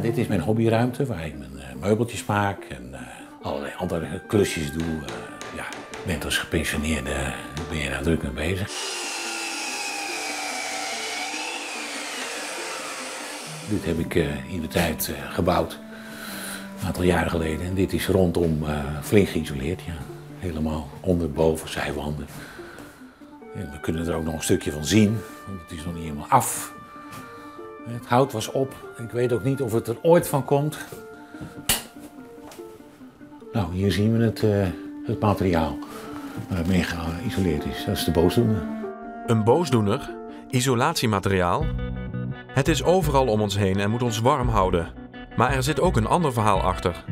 dit is mijn hobbyruimte waar ik mijn uh, meubeltjes maak en uh, allerlei andere klusjes doe. Uh, ja, ik ben als gepensioneerde ben je daar druk mee bezig. Dit heb ik in de tijd gebouwd, een aantal jaren geleden. En dit is rondom flink geïsoleerd, ja. Helemaal onder, boven, zijwanden. En we kunnen er ook nog een stukje van zien, want het is nog niet helemaal af. Het hout was op. Ik weet ook niet of het er ooit van komt. Nou, hier zien we het, uh, het materiaal waarmee geïsoleerd is. Dat is de boosdoener. Een boosdoener? Isolatiemateriaal? Het is overal om ons heen en moet ons warm houden. Maar er zit ook een ander verhaal achter.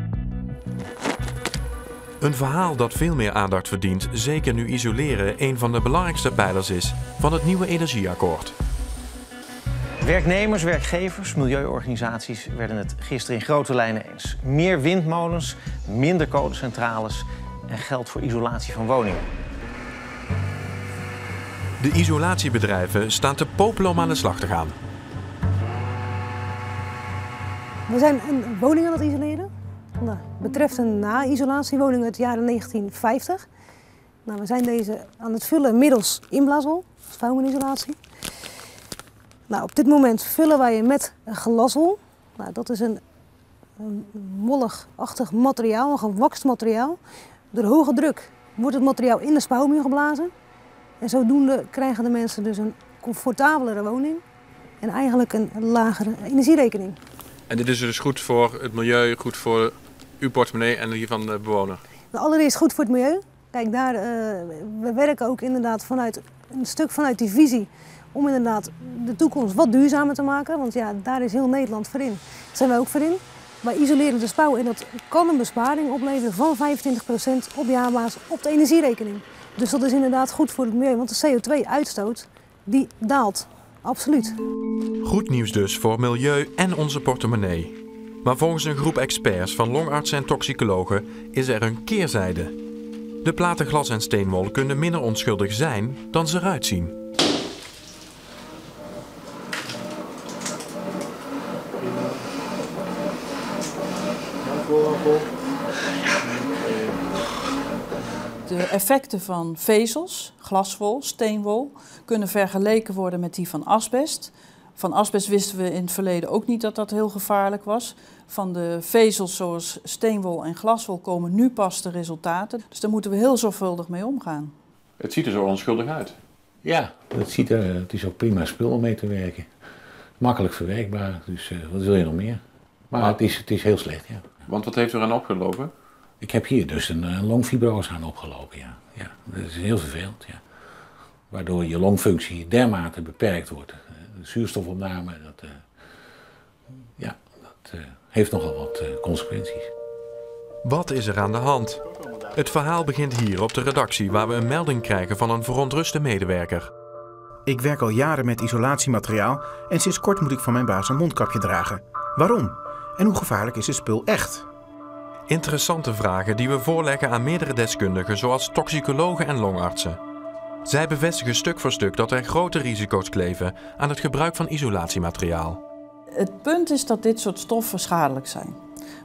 Een verhaal dat veel meer aandacht verdient, zeker nu isoleren een van de belangrijkste pijlers is van het nieuwe energieakkoord. Werknemers, werkgevers, milieuorganisaties werden het gisteren in grote lijnen eens. Meer windmolens, minder kolencentrales en geld voor isolatie van woningen. De isolatiebedrijven staan te popelen om aan de slag te gaan. We zijn een woning aan het isoleren. Nou, betreft een na-isolatiewoning uit het jaren 1950. Nou, we zijn deze aan het vullen middels inblaaswol, vouwmenisolatie. Nou, op dit moment vullen wij je met een glashol. Nou, dat is een, een molligachtig materiaal, een gewakst materiaal. Door hoge druk wordt het materiaal in de spouwmuur geblazen. En zodoende krijgen de mensen dus een comfortabelere woning en eigenlijk een lagere energierekening. En dit is dus goed voor het milieu, goed voor uw portemonnee en die van de bewoner? Nou, allereerst goed voor het milieu. Kijk, daar, uh, we werken ook inderdaad vanuit een stuk vanuit die visie om inderdaad de toekomst wat duurzamer te maken. Want ja, daar is heel Nederland voor in. Daar zijn wij ook voor in. Wij isoleren de spouw en dat kan een besparing opleveren van 25% op jaarbasis op de energierekening. Dus dat is inderdaad goed voor het milieu, want de CO2-uitstoot die daalt. Absoluut. Goed nieuws dus voor milieu en onze portemonnee. Maar volgens een groep experts van longartsen en toxicologen is er een keerzijde. De platen glas en steenwol kunnen minder onschuldig zijn dan ze eruit zien. Effecten van vezels, glaswol, steenwol, kunnen vergeleken worden met die van asbest. Van asbest wisten we in het verleden ook niet dat dat heel gevaarlijk was. Van de vezels zoals steenwol en glaswol komen nu pas de resultaten. Dus daar moeten we heel zorgvuldig mee omgaan. Het ziet er zo onschuldig uit. Ja, het, ziet er, het is ook prima spul om mee te werken. Makkelijk verwerkbaar, dus uh, wat wil je nog meer? Maar, het, is, het is heel slecht, ja. Want wat heeft er aan opgelopen? Ik heb hier dus een, een longfibrose aan opgelopen, ja. ja. Dat is heel vervelend, ja. Waardoor je longfunctie dermate beperkt wordt. De zuurstofopname, dat, uh, ja, dat uh, heeft nogal wat uh, consequenties. Wat is er aan de hand? Het verhaal begint hier op de redactie, waar we een melding krijgen van een verontruste medewerker. Ik werk al jaren met isolatiemateriaal en sinds kort moet ik van mijn baas een mondkapje dragen. Waarom? En hoe gevaarlijk is het spul echt? Interessante vragen die we voorleggen aan meerdere deskundigen, zoals toxicologen en longartsen. Zij bevestigen stuk voor stuk dat er grote risico's kleven aan het gebruik van isolatiemateriaal. Het punt is dat dit soort stoffen schadelijk zijn.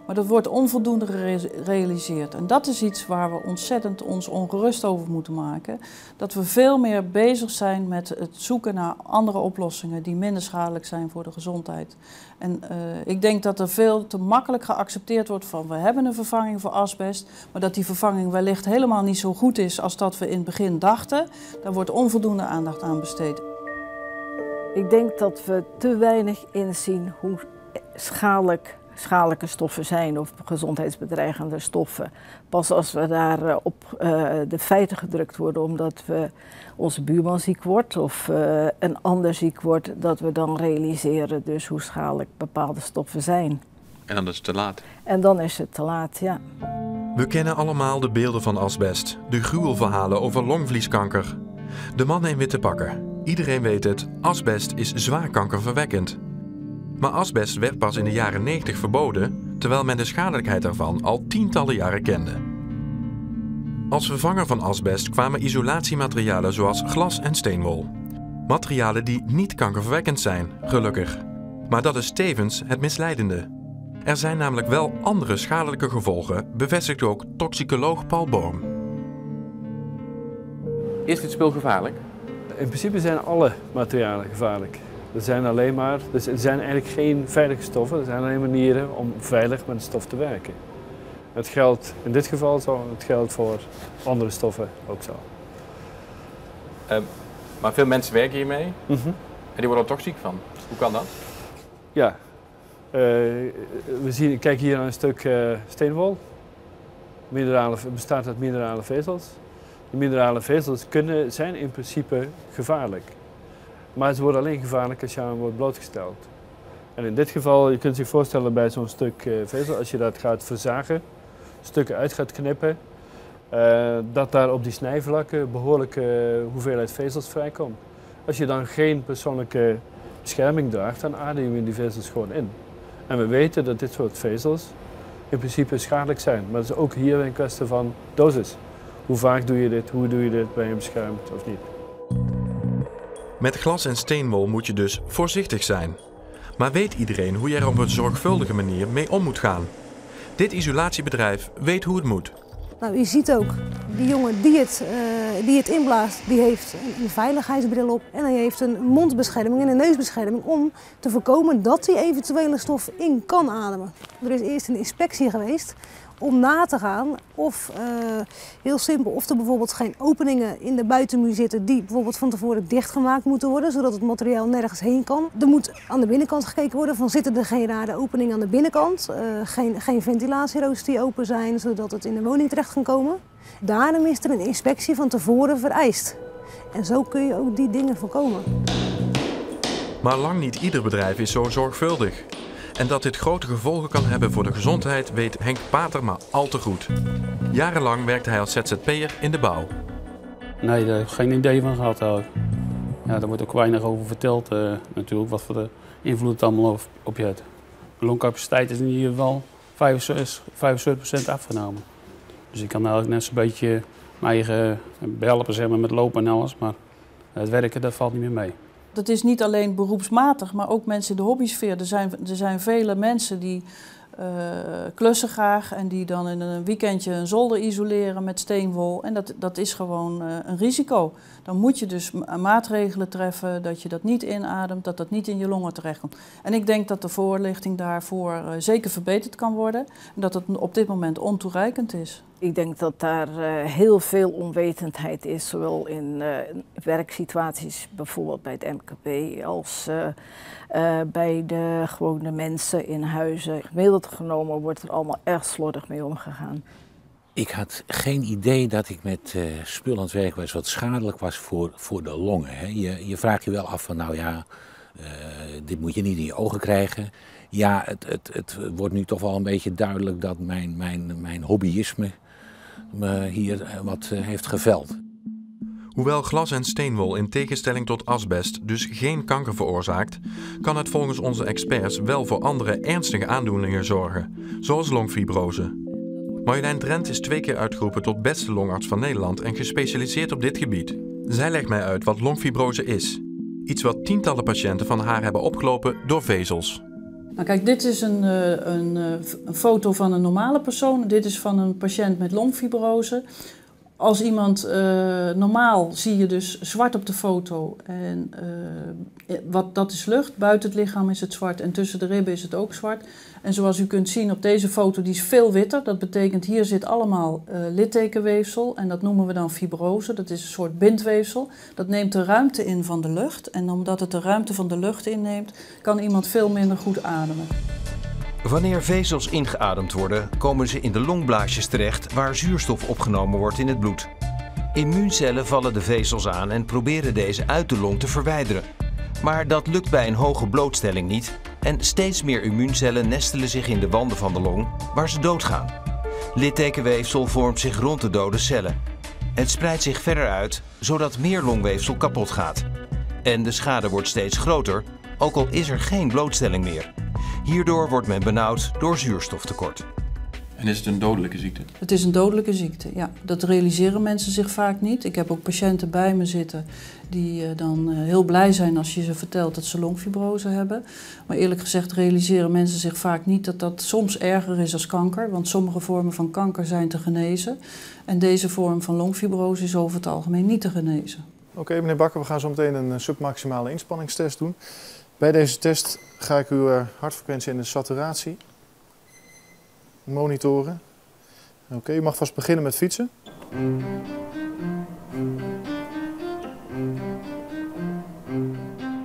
Maar dat wordt onvoldoende gerealiseerd. En dat is iets waar we ontzettend ons ongerust over moeten maken. Dat we veel meer bezig zijn met het zoeken naar andere oplossingen die minder schadelijk zijn voor de gezondheid. En uh, ik denk dat er veel te makkelijk geaccepteerd wordt van we hebben een vervanging voor asbest, maar dat die vervanging wellicht helemaal niet zo goed is als dat we in het begin dachten. Daar wordt onvoldoende aandacht aan besteed. Ik denk dat we te weinig inzien hoe schadelijk schadelijke stoffen zijn of gezondheidsbedreigende stoffen. Pas als we daar eh, op uh, de feiten gedrukt worden omdat we onze buurman ziek wordt of uh, een ander ziek wordt, dat we dan realiseren dus hoe schadelijk bepaalde stoffen zijn. En dan is het te laat. En dan is het te laat, ja. We kennen allemaal de beelden van asbest, de gruwelverhalen over longvlieskanker. De mannen in witte pakken. Iedereen weet het, asbest is zwaar kankerverwekkend. Maar asbest werd pas in de jaren 90 verboden, terwijl men de schadelijkheid ervan al tientallen jaren kende. Als vervanger van asbest kwamen isolatiematerialen zoals glas en steenwol. Materialen die niet kankerverwekkend zijn, gelukkig. Maar dat is tevens het misleidende. Er zijn namelijk wel andere schadelijke gevolgen, bevestigt ook toxicoloog Paul Boom. Is dit spul gevaarlijk? In principe zijn alle materialen gevaarlijk. Er zijn alleen maar, dus er zijn eigenlijk geen veilige stoffen, er zijn alleen manieren om veilig met een stof te werken. Het geldt in dit geval zo, het geldt voor andere stoffen ook zo. Uh, maar veel mensen werken hiermee Mhm. en die worden er toch ziek van. Hoe kan dat? Ja, Eh, we zien, kijk hier naar een stuk eh, steenwol. Mineralen, bestaat uit minerale vezels. Die minerale vezels kunnen, zijn in principe gevaarlijk. Maar ze worden alleen gevaarlijk als je aan wordt blootgesteld. En in dit geval, je kunt zich voorstellen bij zo'n stuk eh, vezel, als je dat gaat verzagen, stukken uit gaat knippen, eh, dat daar op die snijvlakken behoorlijke hoeveelheid vezels vrijkomt. Als je dan geen persoonlijke bescherming draagt, dan adem je die vezels gewoon in. En we weten dat dit soort vezels in principe schadelijk zijn. Maar het is ook hier een kwestie van dosis. Hoe vaak doe je dit? Hoe doe je dit? Ben je beschermd of niet? Met glas en steenwol moet je dus voorzichtig zijn. Maar weet iedereen hoe je er op een zorgvuldige manier mee om moet gaan? Dit isolatiebedrijf weet hoe het moet. Nou, je ziet ook, die jongen die het, eh, die het inblaast, die heeft een, een veiligheidsbril op en hij heeft een mondbescherming en een neusbescherming om te voorkomen dat hij eventuele stof in kan ademen. Er is eerst een inspectie geweest om na te gaan of, eh, heel simpel, of er bijvoorbeeld geen openingen in de buitenmuur zitten die bijvoorbeeld van tevoren dichtgemaakt moeten worden, zodat het materiaal nergens heen kan. Er moet aan de binnenkant gekeken worden van zitten er geen rare openingen aan de binnenkant, eh, geen, geen ventilatieroosters die open zijn, zodat het in de woning terecht kan komen. Daarom is er een inspectie van tevoren vereist. En zo kun je ook die dingen voorkomen. Maar lang niet ieder bedrijf is zo zorgvuldig. En dat dit grote gevolgen kan hebben voor de gezondheid weet Henk Pater maar al te goed. Jarenlang werkte hij als ZZP'er in de bouw. Nee, daar heb ik geen idee van gehad eigenlijk. Ja, daar wordt ook weinig over verteld eh, natuurlijk, wat voor de invloed het allemaal op, je hebt. De longcapaciteit is in ieder geval 75%, 75 afgenomen. Dus ik kan eigenlijk net zo'n beetje mijn eigen behelpen zeg maar, met lopen en alles, maar het werken dat valt niet meer mee. Dat is niet alleen beroepsmatig, maar ook mensen in de hobbysfeer. Er zijn, er zijn vele mensen die klussen graag en die dan in een weekendje een zolder isoleren met steenwol. En dat, dat is gewoon eh, een risico. Dan moet je dus ma- maatregelen treffen dat je dat niet inademt, dat dat niet in je longen terechtkomt. En ik denk dat de voorlichting daarvoor eh, zeker verbeterd kan worden. En dat het op dit moment ontoereikend is. Ik denk dat daar eh, heel veel onwetendheid is, zowel in eh, werksituaties, bijvoorbeeld bij het MKB, als eh, bij de gewone mensen in huizen. Gemiddeld genomen wordt er allemaal erg slordig mee omgegaan. Ik had geen idee dat ik met eh spul aan het werk was wat schadelijk was voor, voor de longen. Hè. Je, je vraagt je wel af van, nou ja, eh, dit moet je niet in je ogen krijgen. Ja, het, het, het wordt nu toch wel een beetje duidelijk dat mijn, mijn, mijn hobbyisme me hier wat heeft geveld. Hoewel glas en steenwol in tegenstelling tot asbest dus geen kanker veroorzaakt, kan het volgens onze experts wel voor andere ernstige aandoeningen zorgen, zoals longfibrose. Marjolein Drent is twee keer uitgeroepen tot beste longarts van Nederland en gespecialiseerd op dit gebied. Zij legt mij uit wat longfibrose is. Iets wat tientallen patiënten van haar hebben opgelopen door vezels. Nou kijk, dit is een, eh, een, eh, een foto van een normale persoon. Dit is van een patiënt met longfibrose. Als iemand eh, normaal zie je dus zwart op de foto. En eh, wat, dat is lucht. Buiten het lichaam is het zwart en tussen de ribben is het ook zwart. En zoals u kunt zien op deze foto, die is veel witter. Dat betekent hier zit allemaal eh, littekenweefsel. En dat noemen we dan fibrose. Dat is een soort bindweefsel. Dat neemt de ruimte in van de lucht. En omdat het de ruimte van de lucht inneemt, kan iemand veel minder goed ademen. Wanneer vezels ingeademd worden, komen ze in de longblaasjes terecht waar zuurstof opgenomen wordt in het bloed. Immuuncellen vallen de vezels aan en proberen deze uit de long te verwijderen. Maar dat lukt bij een hoge blootstelling niet en steeds meer immuuncellen nestelen zich in de wanden van de long waar ze doodgaan. Littekenweefsel vormt zich rond de dode cellen. Het spreidt zich verder uit zodat meer longweefsel kapot gaat. En de schade wordt steeds groter, ook al is er geen blootstelling meer. Hierdoor wordt men benauwd door zuurstoftekort. En is het een dodelijke ziekte? Het is een dodelijke ziekte, ja. Dat realiseren mensen zich vaak niet. Ik heb ook patiënten bij me zitten die uh, dan uh, heel blij zijn als je ze vertelt dat ze longfibrose hebben. Maar eerlijk gezegd realiseren mensen zich vaak niet dat dat soms erger is als kanker. Want sommige vormen van kanker zijn te genezen. En deze vorm van longfibrose is over het algemeen niet te genezen. Oké, okay, meneer Bakker, we gaan zo meteen een submaximale inspanningstest doen. Bij deze test ga ik uw uh, hartfrequentie en de saturatie monitoren. Oké, u mag vast beginnen met fietsen.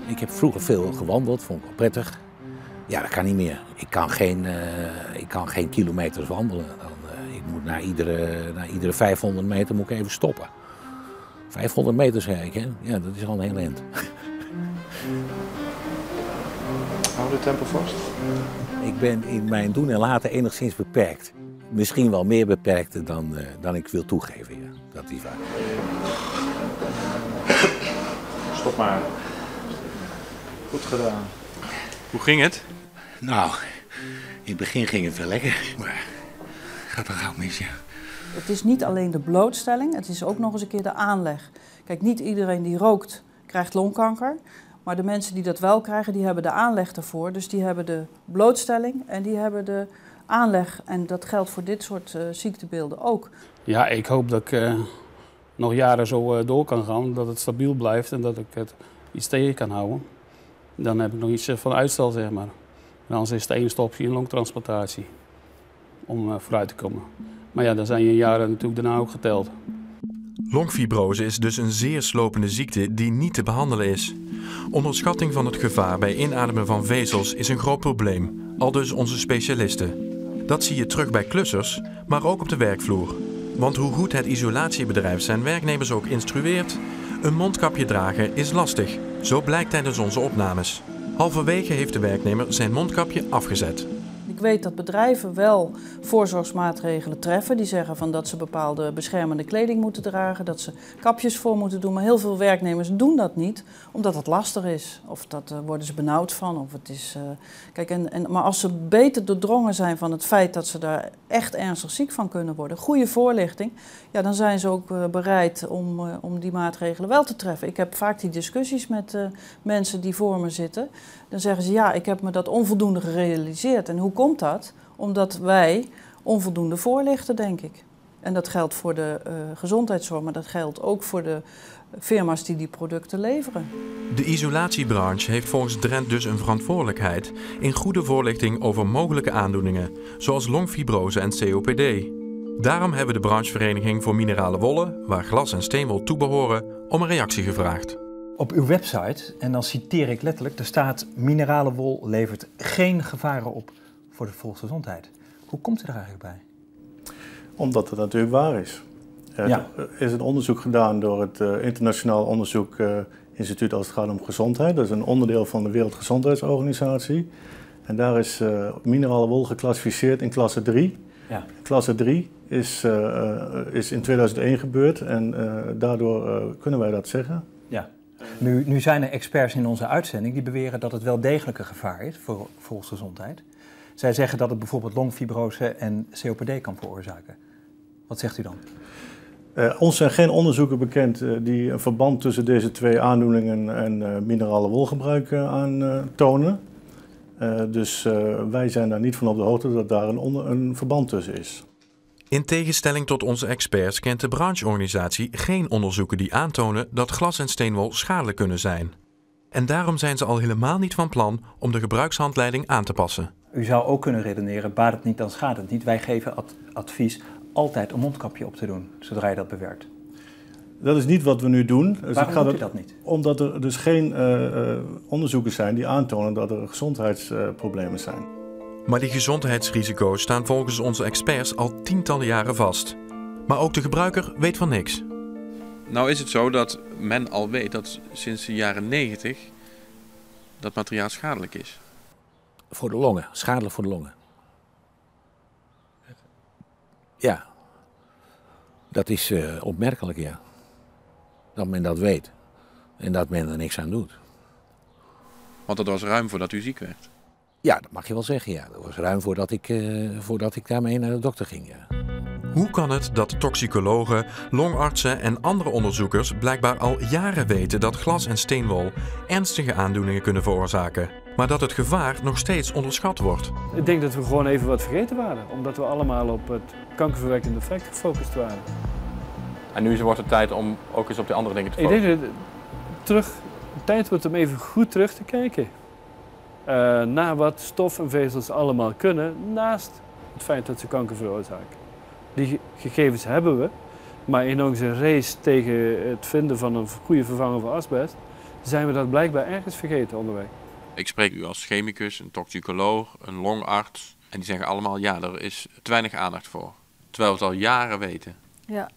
Ik heb vroeger veel gewandeld, vond ik wel prettig. Ja, dat kan niet meer. Ik kan geen, uh, ik kan geen kilometers wandelen. Dan, uh, ik moet na iedere, na iedere 500 meter moet ik even stoppen. 500 meter ik, hè? Ja, dat is al een heel eind. Hou de tempo vast. Ik ben in mijn doen en laten enigszins beperkt. Misschien wel meer beperkt dan, uh, dan ik wil toegeven. Ja. Dat is waar. Stop maar. Goed gedaan. Hoe ging het? Nou, in het begin ging het wel lekker, maar gaat er gauw mis, ja. Het is niet alleen de blootstelling, het is ook nog eens een keer de aanleg. Kijk, niet iedereen die rookt krijgt longkanker. Maar de mensen die dat wel krijgen, die hebben de aanleg ervoor. Dus die hebben de blootstelling en die hebben de aanleg. En dat geldt voor dit soort uh, ziektebeelden ook. Ja, ik hoop dat ik uh, nog jaren zo uh, door kan gaan. Dat het stabiel blijft en dat ik het iets tegen kan houden. Dan heb ik nog iets van uitstel, zeg maar. Anders is het één stopje in longtransplantatie. Om vooruit te komen. Maar ja, dan zijn je jaren natuurlijk daarna ook geteld. Longfibrose is dus een zeer slopende ziekte die niet te behandelen is. Onderschatting van het gevaar bij inademen van vezels is een groot probleem, al dus onze specialisten. Dat zie je terug bij klussers, maar ook op de werkvloer. Want hoe goed het isolatiebedrijf zijn werknemers ook instrueert, een mondkapje dragen is lastig. Zo blijkt tijdens onze opnames. Halverwege heeft de werknemer zijn mondkapje afgezet. Ik weet dat bedrijven wel voorzorgsmaatregelen treffen. Die zeggen van dat ze bepaalde beschermende kleding moeten dragen, dat ze kapjes voor moeten doen. Maar heel veel werknemers doen dat niet, omdat het lastig is. Of dat uh, worden ze benauwd van. Of het is, uh... Kijk, en, en, maar als ze beter doordrongen zijn van het feit dat ze daar echt ernstig ziek van kunnen worden, goede voorlichting, ja, dan zijn ze ook uh, bereid om, om die maatregelen wel te treffen. Ik heb vaak die discussies met mensen die voor me zitten. Dan zeggen ze ja, ik heb me dat onvoldoende gerealiseerd. En hoe komt dat? Omdat wij onvoldoende voorlichten, denk ik. En dat geldt voor de uh, gezondheidszorg, maar dat geldt ook voor de firma's die die producten leveren. De isolatiebranche heeft volgens Drent dus een verantwoordelijkheid in goede voorlichting over mogelijke aandoeningen, zoals longfibrose en COPD. Daarom hebben de branchevereniging voor minerale wollen, waar glas en steenwol toe behoren, om een reactie gevraagd. Op uw website, en dan citeer ik letterlijk, er staat minerale wol levert geen gevaren op voor de volksgezondheid. Hoe komt u er eigenlijk bij? Omdat het natuurlijk waar is. Ja. Er is een onderzoek gedaan door het uh, Internationaal Onderzoek uh, Instituut als het gaat om gezondheid. Dat is een onderdeel van de Wereldgezondheidsorganisatie. En daar is uh, minerale wol geclassificeerd in klasse 3. Ja. Klasse 3 is, is in 2001 gebeurd en daardoor kunnen wij dat zeggen. Ja. Nu, nu zijn er experts in onze uitzending die beweren dat het wel degelijk een gevaar is voor volksgezondheid. Zij zeggen dat het bijvoorbeeld longfibrose en COPD kan veroorzaken. Wat zegt u dan? Uh, ons zijn geen onderzoeken bekend uh, die een verband tussen deze twee aandoeningen en uh, minerale wolgebruik aantonen. dus wij zijn daar niet van op de hoogte dat daar een, onder, een verband tussen is. In tegenstelling tot onze experts kent de brancheorganisatie geen onderzoeken die aantonen dat glas en steenwol schadelijk kunnen zijn. En daarom zijn ze al helemaal niet van plan om de gebruikshandleiding aan te passen. U zou ook kunnen redeneren, baat het niet, dan schaadt het niet. Wij geven ad advies altijd een mondkapje op te doen, zodra je dat bewerkt. Dat is niet wat we nu doen. Dus Waarom doet u dat niet? Omdat er dus geen uh, onderzoeken zijn die aantonen dat er gezondheidsproblemen uh, zijn. Maar die gezondheidsrisico's staan volgens onze experts al tientallen jaren vast. Maar ook de gebruiker weet van niks. Nou is het zo dat men al weet dat sinds de jaren 90 dat materiaal schadelijk is. Voor de longen, schadelijk voor de longen. Ja, dat is uh, opmerkelijk, ja. Dat men dat weet en dat men er niks aan doet. Want dat was ruim voordat u ziek werd. Ja, dat mag je wel zeggen, ja. Dat was ruim voordat ik, uh, voordat ik daarmee naar de dokter ging, ja. Hoe kan het dat toxicologen, longartsen en andere onderzoekers blijkbaar al jaren weten dat glas en steenwol ernstige aandoeningen kunnen veroorzaken, maar dat het gevaar nog steeds onderschat wordt? Ik denk dat we gewoon even wat vergeten waren, omdat we allemaal op het kankerverwekkende effect gefocust waren. En nu wordt het tijd om ook eens op die andere dingen te focussen? Ik denk dat terug, tijd wordt om even goed terug te kijken. Uh, naar wat stof en vezels allemaal kunnen, naast het feit dat ze kanker veroorzaken. Die gegevens hebben we, maar in onze race tegen het vinden van een goede vervanger voor asbest, zijn we dat blijkbaar ergens vergeten onderweg. Ik spreek u als chemicus, een toxicoloog, een longarts. En die zeggen allemaal, ja, er is te weinig aandacht voor. Terwijl we het al jaren weten. Ja.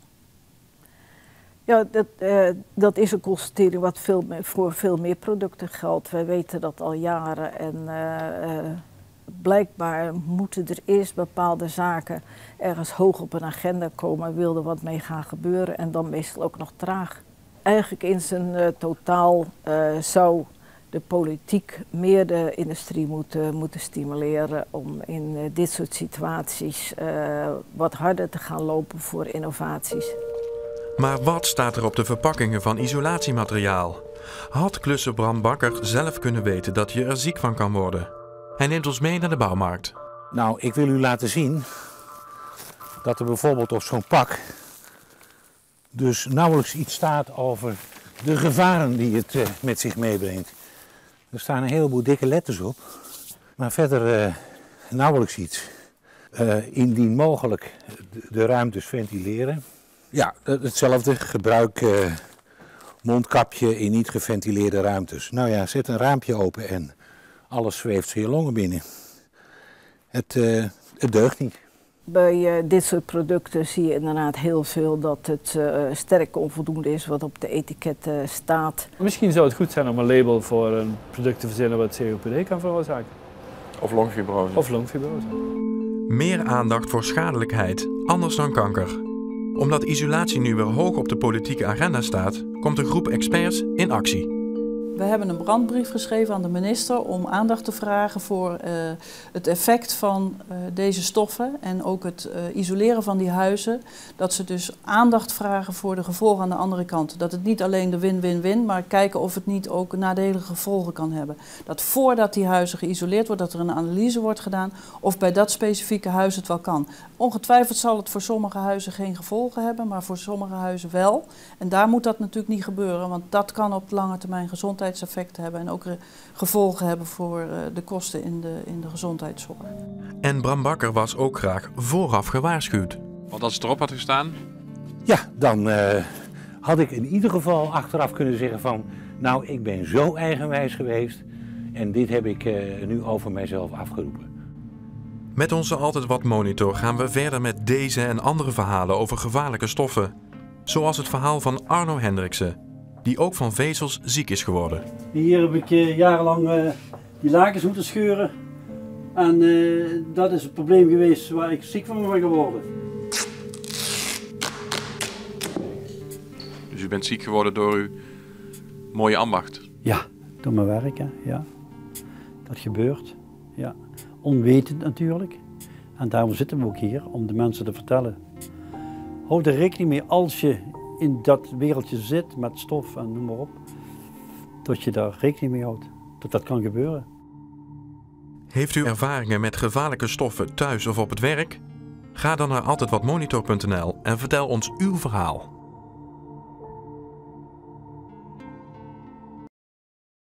Ja, dat, uh, dat is een constatering wat veel meer, voor veel meer producten geldt. Wij weten dat al jaren en uh, uh, blijkbaar moeten er eerst bepaalde zaken ergens hoog op een agenda komen, wil er wat mee gaan gebeuren en dan meestal ook nog traag. Eigenlijk in zijn totaal zou de politiek meer de industrie moeten, moeten stimuleren om in dit soort situaties wat harder te gaan lopen voor innovaties. Maar wat staat er op de verpakkingen van isolatiemateriaal? Had klusser Bram Bakker zelf kunnen weten dat je er ziek van kan worden? Hij neemt ons mee naar de bouwmarkt. Nou, ik wil u laten zien dat er bijvoorbeeld op zo'n pak dus nauwelijks iets staat over de gevaren die het uh, met zich meebrengt. Er staan een heleboel dikke letters op, maar verder uh, nauwelijks iets. Uh, indien mogelijk de, de ruimtes ventileren. Ja, hetzelfde. Gebruik uh, mondkapje in niet geventileerde ruimtes. Nou ja, zet een raampje open en alles zweeft je longen binnen. Het, uh, het deugt niet. Bij uh, dit soort producten zie je inderdaad heel veel dat het sterk onvoldoende is wat op de etiketten staat. Misschien zou het goed zijn om een label voor een product te verzinnen wat COPD kan veroorzaken. Of longfibrose. Of longfibrose. Meer aandacht voor schadelijkheid, anders dan kanker omdat isolatie nu weer hoog op de politieke agenda staat, komt een groep experts in actie. We hebben een brandbrief geschreven aan de minister om aandacht te vragen voor uh, het effect van uh, deze stoffen en ook het uh, isoleren van die huizen. Dat ze dus aandacht vragen voor de gevolgen aan de andere kant. Dat het niet alleen de win-win-win, maar kijken of het niet ook nadelige gevolgen kan hebben. Dat voordat die huizen geïsoleerd worden, dat er een analyse wordt gedaan of bij dat specifieke huis het wel kan. Ongetwijfeld zal het voor sommige huizen geen gevolgen hebben, maar voor sommige huizen wel. En daar moet dat natuurlijk niet gebeuren, want dat kan op lange termijn gezondheid gezondheidseffecten hebben en ook gevolgen hebben voor eh, de kosten in de, in de gezondheidszorg. En Bram Bakker was ook graag vooraf gewaarschuwd. Want als het erop had gestaan? Ja, dan uh, had ik in ieder geval achteraf kunnen zeggen van... nou, ik ben zo eigenwijs geweest en dit heb ik uh, nu over mijzelf afgeroepen. Met onze Altijd Wat Monitor gaan we verder met deze en andere verhalen over gevaarlijke stoffen. Zoals het verhaal van Arno Hendriksen, die ook van vezels ziek is geworden. Hier heb ik uh, jarenlang uh, die lakens moeten scheuren. En uh, dat is het probleem geweest waar ik ziek van ben geworden. Dus u bent ziek geworden door uw mooie ambacht? Ja, door mijn werk, ja. Dat gebeurt, ja. Onwetend natuurlijk. En daarom zitten we ook hier, om de mensen te vertellen. Houd er rekening mee als je in dat wereldje zit met stof en noem maar op, dat je daar rekening mee houdt. Dat dat kan gebeuren. Heeft u ervaringen met gevaarlijke stoffen thuis of op het werk? Ga dan naar altydwatmonitor.nl en vertel ons uw verhaal.